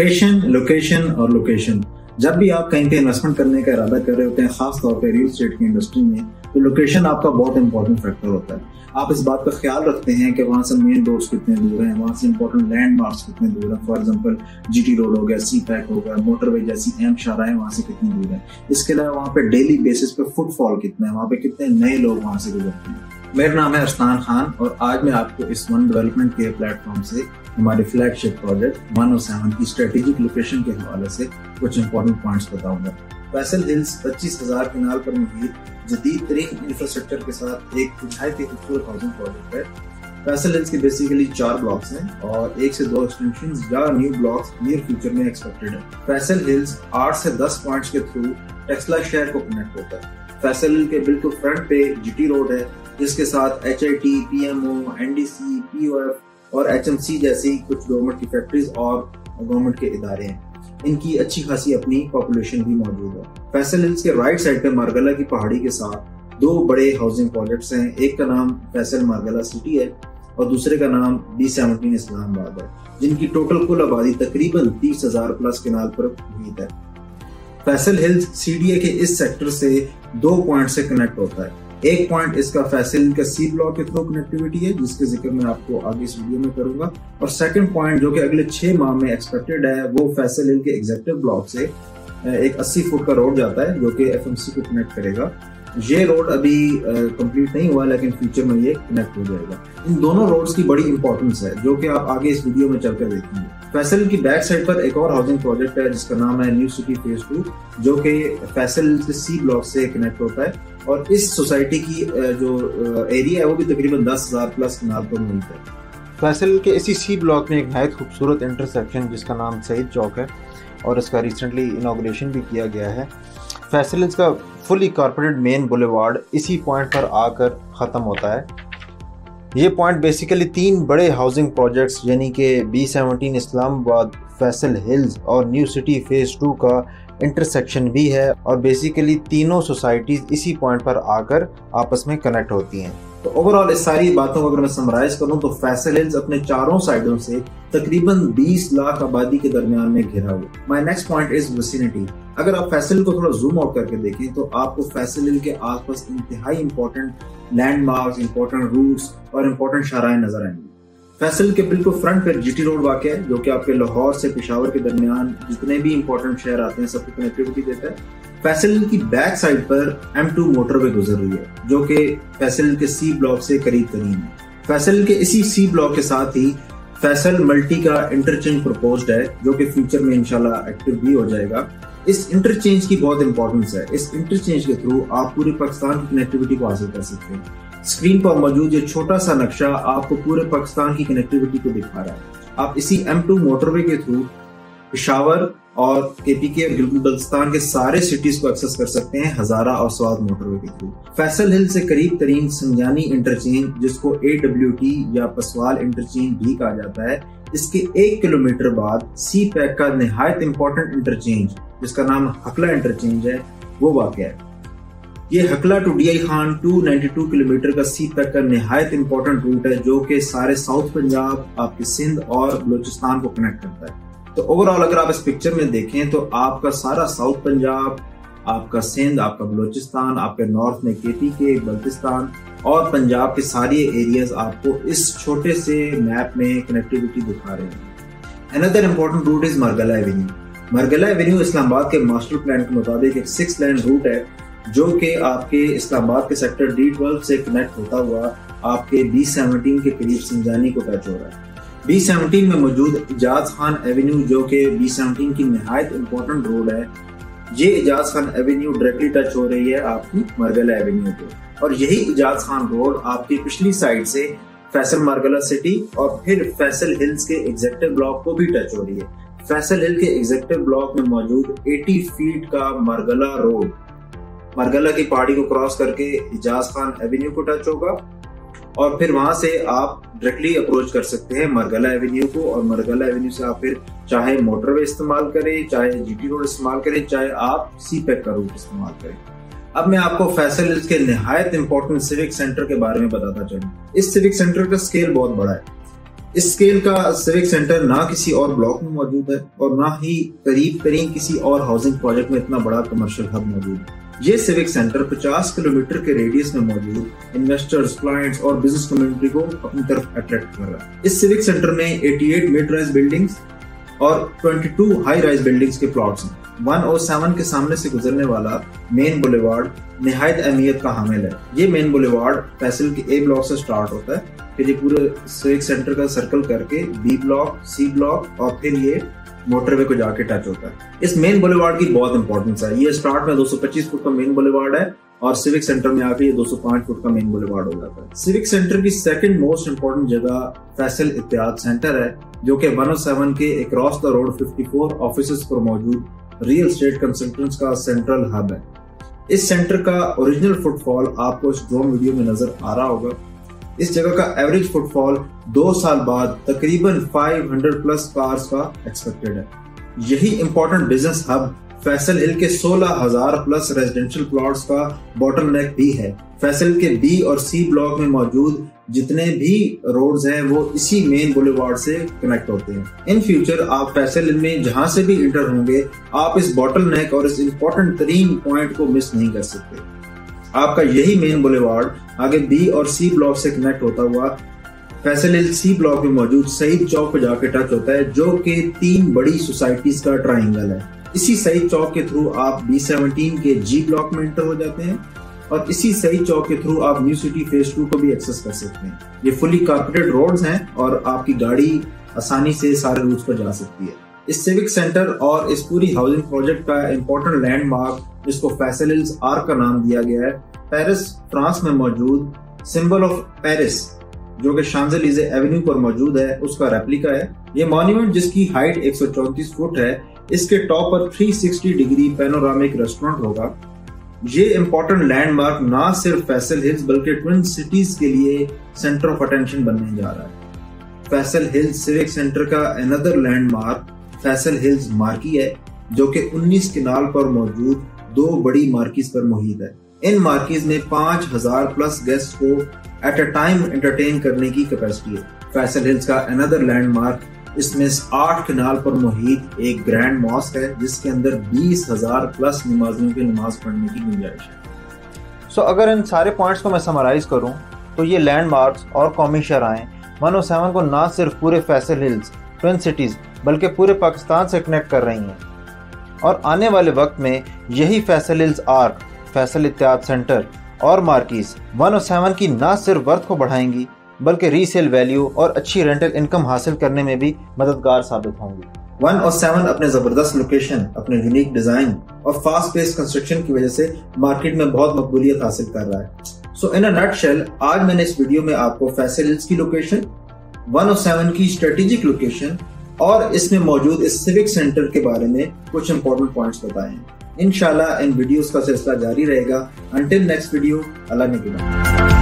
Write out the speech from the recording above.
Location location और location जब भी आप कहीं पे इन्वेस्टमेंट करने का इरादा कर रहे होते हैं, खास तौर पे रियल स्टेट की इंडस्ट्री में तो लोकेशन आपका बहुत इंपॉर्टेंट फैक्टर होता है. आप इस बात का ख्याल रखते हैं कि वहाँ से मेन रोड्स कितने दूर हैं, वहाँ से इंपॉर्टेंट लैंडमार्क्स कितने दूर हैं. फॉर एग्जांपल जीटी रोड हो गया सी पैक हो गया मोटरवे जैसी अहम शाराएँ वहाँ से कितनी दूर है. इसके अलावा वहाँ पे डेली बेसिस पे फुटफॉल कितना है, वहाँ पे कितने नए लोग वहाँ से गुजरते हैं. मेरा नाम है अरस्तान खान और आज मैं आपको इस वन डेवलपमेंट के प्लेटफॉर्म से हमारे फ्लैगशिप प्रोजेक्ट वन और सेवन की स्ट्रेटेजिक लोकेशन के हवाले से कुछ इंपॉर्टेंट पॉइंट्स बताऊँगा। फैसल हिल्स पच्चीस हज़ार किनाल पर मुहित जदीद तरीन इंफ्रास्ट्रक्चर के साथ एक खूबसूरत हाउसिंग प्रोजेक्ट है। फैसल हिल्स के बेसिकली चार ब्लॉक्स हैं और एक से दो एक्सटेंशन या न्यू ब्लॉक्स नियर फ्यूचर में एक्सपेक्टेड है। फैसल हिल्स आठ से दस पॉइंट्स के थ्रू टेक्सला शहर को कनेक्ट होता है। फैसल के बिल्कुल फ्रंट पे जीटी रोड है। जिसके साथ H I T P M O N D C P O F और एच एम सी जैसी कुछ गवर्नमेंट की फैक्ट्रीज और गवर्नमेंट के इदारे हैं। इनकी अच्छी खासी अपनी पॉपुलेशन भी मौजूद है। फैसल हिल्स के राइट साइड पे मारगला की पहाड़ी के साथ दो बड़े हाउसिंग प्रोजेक्ट्स हैं। एक का नाम फैसल मारगला सिटी है और दूसरे का नाम बी सेवनटीन इस्लामाबाद है, जिनकी टोटल कुल आबादी तकरीबन तीस हज़ार प्लस केनाल पर उम्मीद है। फैसल हिल्स सीडीए के इस सेक्टर से दो पॉइंट से कनेक्ट होता है। एक पॉइंट इसका फैसिल का सी ब्लॉक के थ्रू कनेक्टिविटी है, जिसके ज़िक्र मैं आपको आगे इस वीडियो में करूँगा। और सेकंड पॉइंट जो कि अगले छह माह में एक्सपेक्टेड है, वो फैसिल के एग्जेक्टिव ब्लॉक से एक 80 फुट का रोड जाता है, जो कि एफएमसी को कनेक्ट करेगा। ये रोड अभी कंप्लीट नहीं हुआ, लेकिन फ्यूचर में ये कनेक्ट हो जाएगा। इन दोनों रोड्स की बड़ी इंपॉर्टेंस है, जो कि आप आगे इस वीडियो में चलकर देखेंगे। फैसल की बैक साइड पर एक और हाउसिंग प्रोजेक्ट है, जिसका नाम है न्यू सिटी फ़ेज़ टू जो कि फैसल से सी ब्लॉक से कनेक्ट होता है। और इस सोसाइटी की जो एरिया है, वो भी तकरीबन दस हज़ार प्लस कनाल पर मिलता है। फैसल के इसी सी ब्लॉक में एक नहायत खूबसूरत इंटरसेक्शन जिसका नाम सईद चौक है, और इसका रिसेंटली इनाग्रेशन भी किया गया है। फैसल का फुली कॉरपोरेट मेन बुलेवार्ड इसी पॉइंट पर आकर ख़त्म होता है। ये पॉइंट बेसिकली तीन बड़े हाउसिंग प्रोजेक्ट्स यानी कि B seventeen Islamabad Faisal hills और न्यू सिटी फ़ेज़ टू का इंटरसेक्शन भी है और बेसिकली तीनों सोसाइटीज़ इसी पॉइंट पर आकर आपस में कनेक्ट होती हैं। तो ओवरऑल इस सारी बातों को अगर मैं समराइज करूँ तो फैसल हिल्स अपने चारों साइडों से तकरीबन 20 लाख आबादी के दरमियान में घिरा हुआ my next point is vicinity अगर आप फैसल को थोड़ा जूम आउट करके देखें तो आपको फैसल हिल के आसपास इंतहाई इंपॉर्टेंट लैंडमार्क्स इंपॉर्टेंट रूट्स और इंपॉर्टेंट शाराएँ नज़र आएँगी। फैसल के बिल्कुल फ्रंट पर जीटी रोड वाक़ है, जो कि आपके लाहौर से पिशावर के दरमियान जितने भी इंपॉर्टेंट शहर आते हैं, सबको कनेक्टिविटी देता है। फैसल की बैक साइड पर M2 मोटरवे गुजर रही है, जो कि फैसल के सी ब्लॉक से करीब तरीन है। फैसल के इसी सी ब्लॉक के साथ ही फैसल मल्टी का इंटरचेंज प्रपोज है, जो कि फ्यूचर में इंशाल्लाह एक्टिव भी हो जाएगा। इस इंटरचेंज की बहुत इंपॉर्टेंस है। इस इंटरचेंज के थ्रू आप पूरे पाकिस्तान की कनेक्टिविटी को हासिल कर सकते हैं। स्क्रीन पर मौजूद ये छोटा सा नक्शा आपको पूरे पाकिस्तान की कनेक्टिविटी को दिखा रहा है। आप इसी एम टू मोटरवे के थ्रू पिशावर और केपीके के बल्तिस्तान के सारे सिटीज़ को एक्सेस कर सकते हैं हजारा और स्वाद मोटरवे के थ्रू। फैसल हिल से करीब तरीन संजानी इंटरचेंज जिसको ए डब्ल्यू टी या पसवाल इंटरचेंज भी कहा जाता है, इसके एक किलोमीटर बाद सी पैक का नहायत इम्पोर्टेंट इंटरचेंज जिसका नाम हकला इंटरचेंज है, वो वाक़ है। ये Hakla to D I Khan 292 kilometre का सी पैक का नहायत इम्पोर्टेंट रूट है, जो कि सारे साउथ पंजाब आपके सिंध और बलोचिस्तान को कनेक्ट करता है। तो ओवरऑल अगर आप इस पिक्चर में देखें तो आपका सारा साउथ पंजाब आपका सिंध आपका बलोचिस्तान, आपके नॉर्थ में केपी के बल्तिस्तान और पंजाब के सारे एरियाज़ आपको इस छोटे से मैप में कनेक्टिविटी दिखा रहे हैं। Another important route is Margalla avenue Margalla avenue Islamabad के मास्टर प्लान के मुताबिक एक सिक्स लाइन रूट है, जो कि आपके इस्लामाबाद के सेक्टर डी ट्वेल्व से कनेक्ट होता हुआ आपके बी सेवनटीन के करीब सिंजानी को टच हो रहा है। बी सेवनटीन में मौजूद इजाज खान एवेन्यू, जो कि बी सेवनटीन की नहायत इंपॉर्टेंट रोड है, ये Ijaz Khan avenue directly touch हो रही है आपकी मरगला एवेन्यू को और यही इजाज खान रोड आपकी पिछली साइड से फैसल मरगला सिटी और फिर फैसल हिल्स के एग्जेक्टिव ब्लॉक को भी टच हो रही है। फैसल हिल के एग्जेक्टिव ब्लॉक में मौजूद 80 फीट का मरगला रोड मरगला की पहाड़ी को क्रॉस करके इजाज खान एवेन्यू को टच होगा। और फिर वहाँ से आप डायरेक्टली अप्रोच कर सकते हैं मरगला एवेन्यू को और मरगला एवेन्यू से आप फिर चाहे मोटरवे इस्तेमाल करें, चाहे जीटी रोड इस्तेमाल करें, चाहे आप सी पैक का रूट इस्तेमाल करें। अब मैं आपको फैसल हिल्स के नहायत इंपॉर्टेंट सिविक सेंटर के बारे में बताता चलूँ। इस सिविक सेंटर का स्केल बहुत बड़ा है। इस स्केल का सिविक सेंटर ना किसी और ब्लॉक में मौजूद है और ना ही करीब करीब किसी और हाउसिंग प्रोजेक्ट में इतना बड़ा कमर्शियल हब मौजूद है। ये सिविक सेंटर 50 किलोमीटर के रेडियस में मौजूद इन्वेस्टर्स क्लाइंट्स और बिज़नेस कम्युनिटी को अपनी तरफ़ अट्रैक्ट कर रहा है। इस सिविक सेंटर में 88 मिड राइज बिल्डिंग्स और 22 हाई राइज बिल्डिंग्स के प्लॉट्स हैं। 107 के सामने से गुजरने वाला मेन बुलेवार्ड निहायत अहमियत का हामिल है। ये मेन बुलेवार्ड फैसल के ए ब्लॉक से स्टार्ट होता है फिर ये पूरे सिविक सेंटर का सर्कल करके बी ब्लॉक सी ब्लॉक और फिर ये मोटरवे को जाके टच होता है। इस मेन बुलेवार्ड की बहुत इंपॉर्टेंस है। ये स्टार्ट में 225 फुट का मेन बुलेवार्ड है और सिविक सेंटर में आके ये 205 फुट का मेन बुलेवार्ड हो जाता है। सिविक सेंटर की सेकंड मोस्ट इंपॉर्टेंट जगह फैसल इतिहाद सेंटर है, जो कि 107 के अक्रॉस द रोड 54 ऑफ़िस पर मौजूद रियल स्टेट कंसल्टेंट्स का सेंट्रल हब है। इस सेंटर का ओरिजिनल फुटफॉल आपको इस ड्रोन वीडियो में नज़र आ रहा होगा। इस जगह का एवरेज फुटफॉल दो साल बाद तकरीबन 500 प्लस कार्स का एक्सपेक्टेड है। यही important business hub Faisal hill के 16,000 प्लस रेजिडेंशियल प्लॉट्स का बॉटल नेक भी है। फैसल के बी और सी ब्लॉक में मौजूद जितने भी रोड्स हैं वो इसी मेन बुलेवार्ड से कनेक्ट होते हैं। इन फ्यूचर आप फैसल में जहाँ से भी इंटर होंगे आप इस बॉटल नेक और इस इम्पोर्टेंट तरीन पॉइंट को मिस नहीं कर सकते। आपका यही मेन बुलेवार्ड आगे बी और सी ब्लॉक से कनेक्ट होता हुआ फैसल सी ब्लॉक में मौजूद सईद चौक पर जाकर टच होता है, जो कि तीन बड़ी सोसाइटीज का ट्राइंगल है। इसी सईद चौक के थ्रू आप बी सेवनटीन के जी ब्लॉक में एंटर हो जाते हैं और इसी सही चौक के थ्रू आप न्यू सिटी फ़ेज़ टू को भी एक्सेस कर सकते हैं। ये फुली कारपेटेड रोड्स हैं और आपकी गाड़ी आसानी से सारे रूट्स पर जा सकती है। इस सिविक सेंटर और इस पूरी हाउसिंग प्रोजेक्ट का इंपॉर्टेंट लैंडमार्क जिसको फैसल हिल्स आर का नाम दिया गया है, पेरिस, फ्रांस में मौजूद, सिंबल ऑफ़ पेरिस, जो कि शांजलीजे एवेन्यू पर मौजूद है, उसका रेप्लिका है। ये मॉन्यूमेंट जिसकी हाइट एक फुट है, इसके टॉप पर 360 डिग्री पेनोरामिक रेस्टोरेंट होगा। ये इंपॉर्टेंट लैंडमार्क ना सिर्फ़ फैसल हिल्स, बल्कि ट्विन सिटीज़ के लिए सेंटर ऑफ़ अटेंशन बनने जा रहा है। फैसल हिल्स सिविक सेंटर का another landmark Faisal hills marquee है, जो कि 19 किनाल पर मौजूद दो बड़ी मार्कीज पर मुहित है। इन मार्कीज में पाँच हज़ार प्लस गेस्ट को एट अ टाइम एंटरटेन करने की कैपेसिटी है। फैसल हिल्स का अनदर लैंडमार्क इसमें आठ किनाल पर मुहित एक ग्रैंड मॉस्क है जिसके अंदर बीस हज़ार प्लस नमाजियों की नमाज़ पढ़ने की गुंजाइश है। सो so, अगर इन सारे पॉइंट्स को मैं समराइज करूँ तो ये लैंडमार्क्स और कौमी शराएँ 107 को ना सिर्फ़ पूरे फैसल हिल्स ट्विन सिटीज़ बल्कि पूरे पाकिस्तान से कनेक्ट कर रही हैं। और आने वाले वक्त में यही फैसल आर्क, फैसल इत्याद सेंटर और मार्किस 107 की न सिर्फ़ वर्थ को बढ़ाएँगी, बल्कि रीसेल वैल्यू और अच्छी रेंटल इनकम हासिल करने में भी मददगार साबित होंगी। वन और सेवन अपने ज़बरदस्त लोकेशन अपने यूनिक डिज़ाइन और फास्ट पेस कंस्ट्रक्शन की वजह से मार्केट में बहुत मकबूलियत हासिल कर रहा है। सो इन नट शेल आज मैंने इस वीडियो में आपको फैसल की लोकेशन वन और सेवन की स्ट्रेटेजिक लोकेशन और इसमें मौजूद इस सिविक सेंटर के बारे में कुछ इंपॉर्टेंट पॉइंट्स बताए। इन इनशाला इन वीडियोस का सिलसिला जारी रहेगा। अंटिल नेक्स्ट वीडियो अल्लाह ने